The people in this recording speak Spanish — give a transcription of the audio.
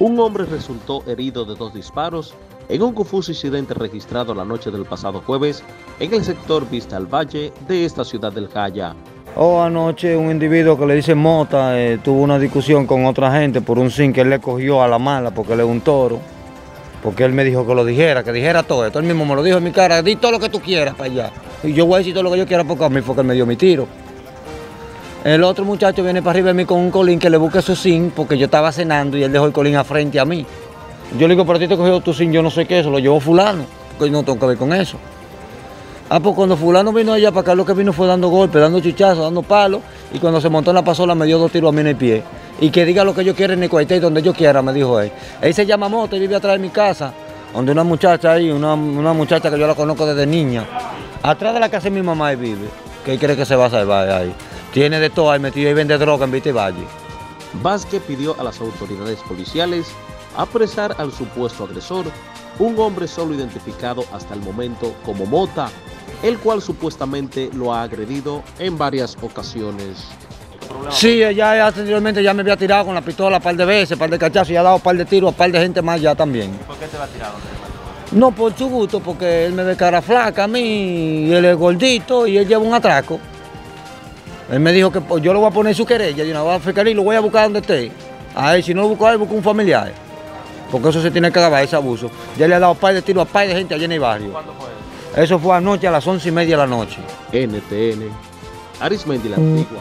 Un hombre resultó herido de dos disparos en un confuso incidente registrado la noche del pasado jueves en el sector Vista al Valle de esta ciudad del Jaya. Oh, anoche un individuo que le dice Mota eh, tuvo una discusión con otra gente por un zinc que él le cogió a la mala porque él es un toro. Porque él me dijo que lo dijera, que dijera todo esto. Él mismo me lo dijo en mi cara, di todo lo que tú quieras para allá. Y yo voy a decir todo lo que yo quiera porque a mí fue que él me dio mi tiro. El otro muchacho viene para arriba de mí con un colín que le busque su zinc porque yo estaba cenando y él dejó el colín a frente a mí. Yo le digo, pero a ti te cogió tu zinc, yo no sé qué, eso lo llevó fulano, yo no tengo que ver con eso. Ah, pues cuando fulano vino allá para acá, lo que vino fue dando golpes, dando chichazos, dando palos, y cuando se montó en la pasola me dio dos tiros a mí en el pie. Y que diga lo que yo quiera en el y donde yo quiera, me dijo él. Él se llama Mota y vive atrás de mi casa, donde una muchacha ahí, una, una muchacha que yo la conozco desde niña. Atrás de la casa de mi mamá él vive, que él cree que se va a salvar ahí. Tiene de todo ahí metido y vende droga en Vite Valle. Vázquez pidió a las autoridades policiales apresar al supuesto agresor, un hombre solo identificado hasta el momento como Mota, el cual supuestamente lo ha agredido en varias ocasiones. Sí, ya anteriormente ya me había tirado con la pistola un par de veces, un par de cachazos y ha dado un par de tiros a un par de gente más ya también. ¿Por qué te va a tirar? No, por su gusto, porque él me ve cara flaca a mí, y él es gordito y él lleva un atraco. Él me dijo que pues, yo le voy a poner su querella de una vez a y lo voy a buscar donde esté. A él, si no lo busco a él, busco un familiar. Porque eso se tiene que acabar, ese abuso. Ya le ha dado par de tiros a par de gente allá en el barrio. ¿Cuándo fue eso? Eso fue anoche a las once y media de la noche. NTN, Arismendi la Antigua.